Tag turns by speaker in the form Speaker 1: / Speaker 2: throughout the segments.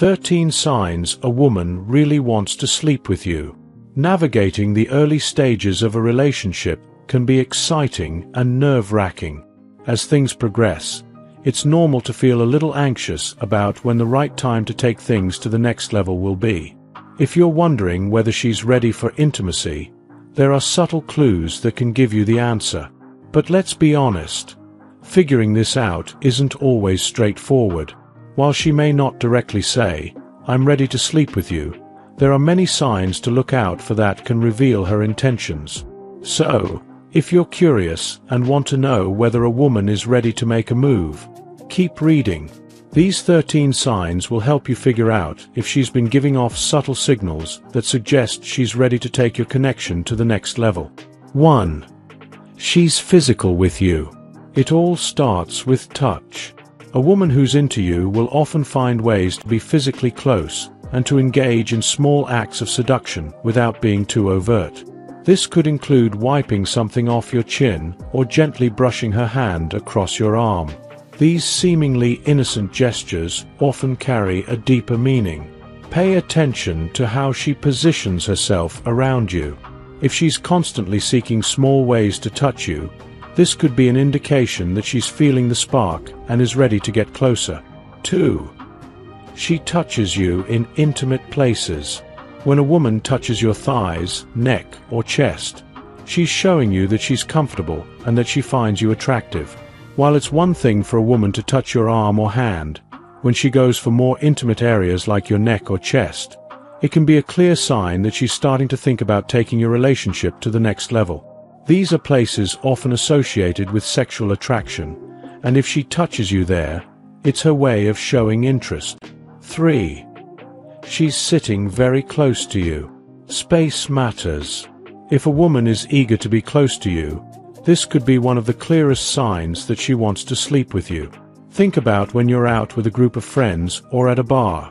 Speaker 1: 13 signs a woman really wants to sleep with you. Navigating the early stages of a relationship can be exciting and nerve-wracking. As things progress, it's normal to feel a little anxious about when the right time to take things to the next level will be. If you're wondering whether she's ready for intimacy, there are subtle clues that can give you the answer. But let's be honest. Figuring this out isn't always straightforward. While she may not directly say, I'm ready to sleep with you, there are many signs to look out for that can reveal her intentions. So, if you're curious and want to know whether a woman is ready to make a move, keep reading. These 13 signs will help you figure out if she's been giving off subtle signals that suggest she's ready to take your connection to the next level. 1. She's physical with you. It all starts with touch. A woman who's into you will often find ways to be physically close and to engage in small acts of seduction without being too overt. This could include wiping something off your chin or gently brushing her hand across your arm. These seemingly innocent gestures often carry a deeper meaning. Pay attention to how she positions herself around you. If she's constantly seeking small ways to touch you, this could be an indication that she's feeling the spark and is ready to get closer. 2. She touches you in intimate places. When a woman touches your thighs, neck, or chest, she's showing you that she's comfortable and that she finds you attractive. While it's one thing for a woman to touch your arm or hand, when she goes for more intimate areas like your neck or chest, it can be a clear sign that she's starting to think about taking your relationship to the next level. These are places often associated with sexual attraction, and if she touches you there, it's her way of showing interest. 3. She's sitting very close to you. Space matters. If a woman is eager to be close to you, this could be one of the clearest signs that she wants to sleep with you. Think about when you're out with a group of friends or at a bar.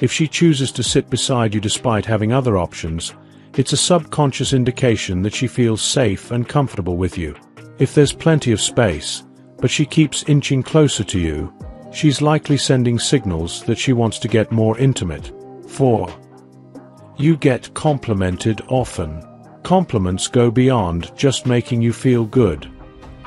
Speaker 1: If she chooses to sit beside you despite having other options, it's a subconscious indication that she feels safe and comfortable with you. If there's plenty of space, but she keeps inching closer to you, she's likely sending signals that she wants to get more intimate. 4. You get complimented often. Compliments go beyond just making you feel good.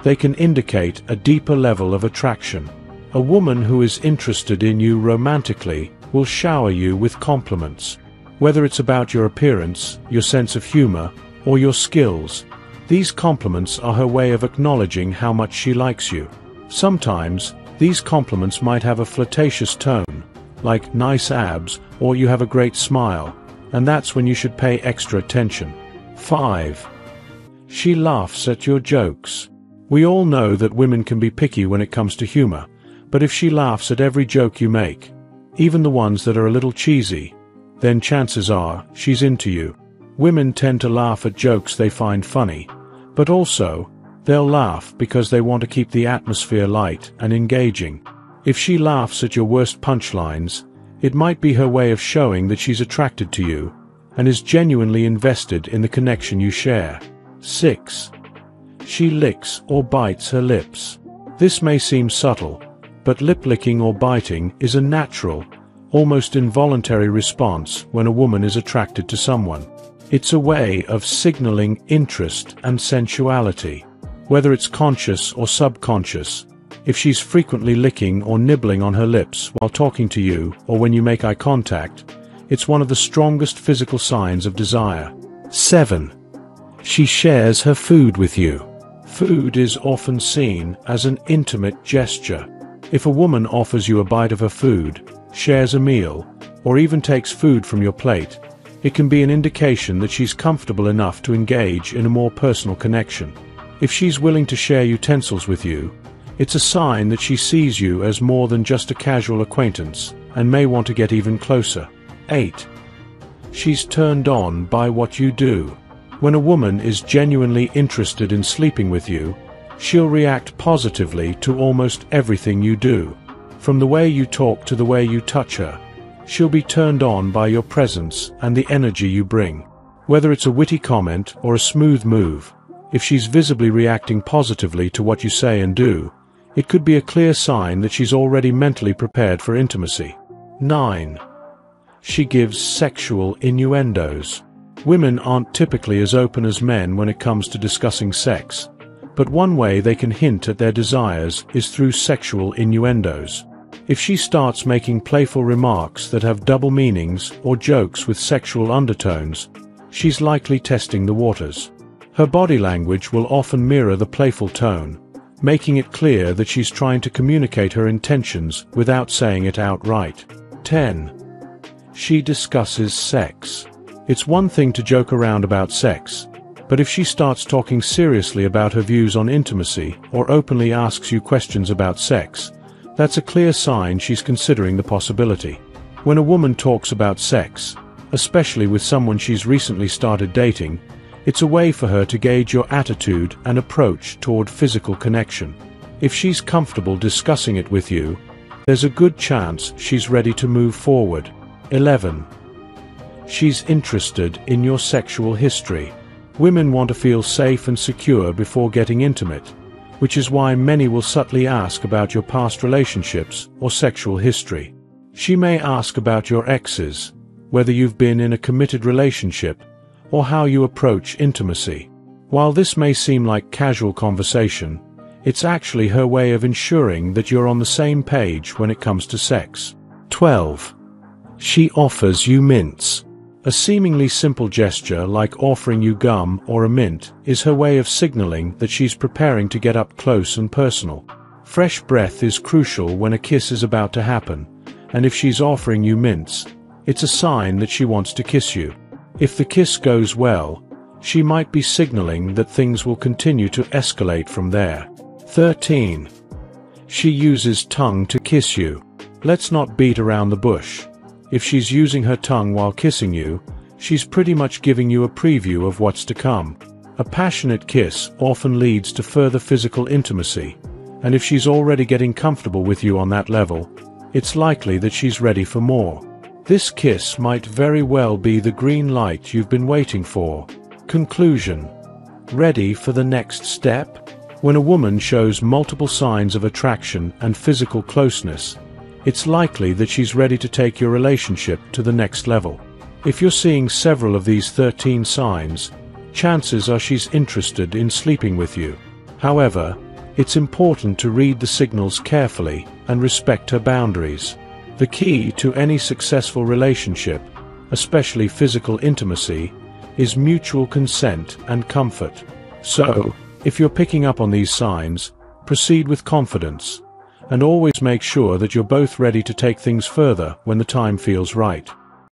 Speaker 1: They can indicate a deeper level of attraction. A woman who is interested in you romantically will shower you with compliments. Whether it's about your appearance, your sense of humor, or your skills, these compliments are her way of acknowledging how much she likes you. Sometimes, these compliments might have a flirtatious tone, like nice abs or you have a great smile, and that's when you should pay extra attention. 5. She laughs at your jokes. We all know that women can be picky when it comes to humor, but if she laughs at every joke you make, even the ones that are a little cheesy, then chances are she's into you. Women tend to laugh at jokes they find funny, but also, they'll laugh because they want to keep the atmosphere light and engaging. If she laughs at your worst punchlines, it might be her way of showing that she's attracted to you and is genuinely invested in the connection you share. 6. She licks or bites her lips. This may seem subtle, but lip licking or biting is a natural, almost involuntary response when a woman is attracted to someone. It's a way of signaling interest and sensuality. Whether it's conscious or subconscious, if she's frequently licking or nibbling on her lips while talking to you or when you make eye contact, it's one of the strongest physical signs of desire. 7. She shares her food with you. Food is often seen as an intimate gesture. If a woman offers you a bite of her food, shares a meal, or even takes food from your plate, it can be an indication that she's comfortable enough to engage in a more personal connection. If she's willing to share utensils with you, it's a sign that she sees you as more than just a casual acquaintance and may want to get even closer. 8. She's turned on by what you do. When a woman is genuinely interested in sleeping with you, she'll react positively to almost everything you do. From the way you talk to the way you touch her, she'll be turned on by your presence and the energy you bring. Whether it's a witty comment or a smooth move, if she's visibly reacting positively to what you say and do, it could be a clear sign that she's already mentally prepared for intimacy. 9. She gives sexual innuendos. Women aren't typically as open as men when it comes to discussing sex, but one way they can hint at their desires is through sexual innuendos. If she starts making playful remarks that have double meanings or jokes with sexual undertones, she's likely testing the waters. Her body language will often mirror the playful tone, making it clear that she's trying to communicate her intentions without saying it outright. 10. She discusses sex. It's one thing to joke around about sex, but if she starts talking seriously about her views on intimacy or openly asks you questions about sex, that's a clear sign she's considering the possibility. When a woman talks about sex, especially with someone she's recently started dating, it's a way for her to gauge your attitude and approach toward physical connection. If she's comfortable discussing it with you, there's a good chance she's ready to move forward. 11. She's interested in your sexual history. Women want to feel safe and secure before getting intimate, which is why many will subtly ask about your past relationships or sexual history. She may ask about your exes, whether you've been in a committed relationship, or how you approach intimacy. While this may seem like casual conversation, it's actually her way of ensuring that you're on the same page when it comes to sex. 12. She offers you mints. A seemingly simple gesture like offering you gum or a mint is her way of signaling that she's preparing to get up close and personal. Fresh breath is crucial when a kiss is about to happen, and if she's offering you mints, it's a sign that she wants to kiss you. If the kiss goes well, she might be signaling that things will continue to escalate from there. 13. She uses tongue to kiss you. Let's not beat around the bush. If she's using her tongue while kissing you, she's pretty much giving you a preview of what's to come. A passionate kiss often leads to further physical intimacy, and if she's already getting comfortable with you on that level, it's likely that she's ready for more. This kiss might very well be the green light you've been waiting for. Conclusion. Ready for the next step? When a woman shows multiple signs of attraction and physical closeness, it's likely that she's ready to take your relationship to the next level. If you're seeing several of these 13 signs, chances are she's interested in sleeping with you. However, it's important to read the signals carefully and respect her boundaries. The key to any successful relationship, especially physical intimacy, is mutual consent and comfort. So, if you're picking up on these signs, proceed with confidence and always make sure that you're both ready to take things further when the time feels right.